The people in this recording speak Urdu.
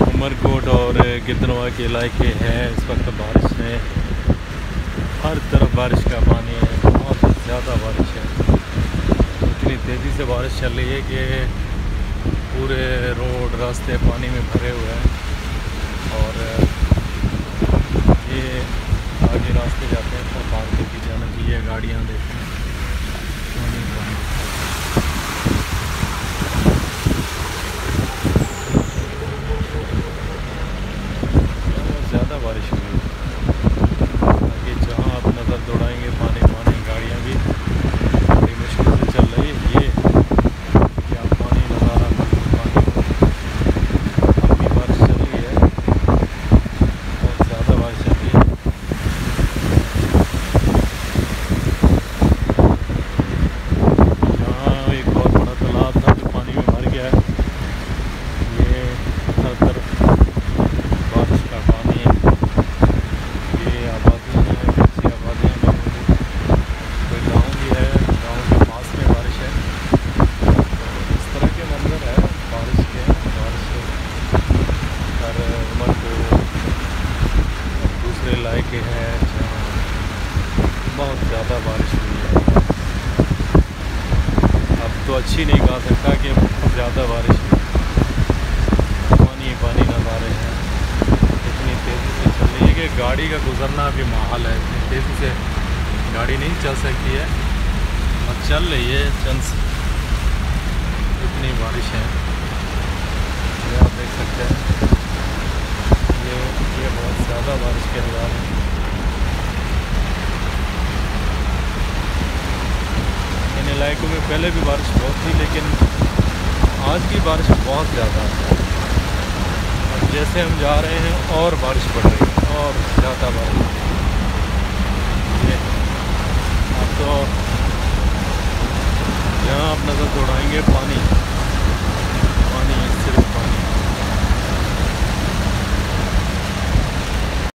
عمر کوٹ اور گدنوا کے علاقے ہیں۔ اس وقت بارش ہے ہر طرف بارش کا پانی ہے، بہت زیادہ بارش ہے۔ اتنی تیزی سے بارش چل رہی ہے کہ پورے روڈ، راستے پانی میں بھرے ہوئے ہیں۔ اور یہ آگے راستے جاتے ہیں تو پارک کی جانا چاہیے گاڑیاں دیکھیں پانی پانی بہت زیادہ بارش ہوئی ہے آگے جہاں آپ نظر دوڑائیں گے پانی پانی گاڑیاں بھی بڑی مشکل سے چل رہی ہے یہ کیا پانی نظارہ پانی کافی بارش چل رہی ہے بہت زیادہ بارش چل رہی ہے یہاں ایک بہت بڑا تالاب تھا جو پانی میں بھر گیا ہے یہ ہر طرف بارش کا پانی ہے یہ آبادی ہے کچھ آبادیاں لوگوں کی کوئی گاؤں بھی ہے گاؤں کے پاس میں بارش ہے تو اس طرح کے منظر ہے بارش کے بارش ہر عمر کو دوسرے علاقے ہیں جہاں بہت زیادہ بارش ہوئی ہے۔ اب تو اچھی نہیں کہا سکتا کہ زیادہ بارش ہوئی۔ پانی ہی پانی نظر آ رہے ہیں۔ اتنی تیزی سے چل رہی ہے کہ گاڑی کا گزرنا بھی محال ہے۔ اتنی تیزی سے گاڑی نہیں چل سکتی ہے۔ اور چل رہی ہے۔ چند اتنی بارش ہے یہ آپ دیکھ سکتے ہیں یہ یہ بہت زیادہ بارش کے نظارے ہیں ان علاقوں میں پہلے بھی بارش بہت تھی لیکن آج کی بارش بہت زیادہ ہے اور جیسے ہم جا رہے ہیں اور بارش پڑ رہی ہے اور زیادہ بارش اب تو یہاں آپ نظر دوڑائیں گے پانی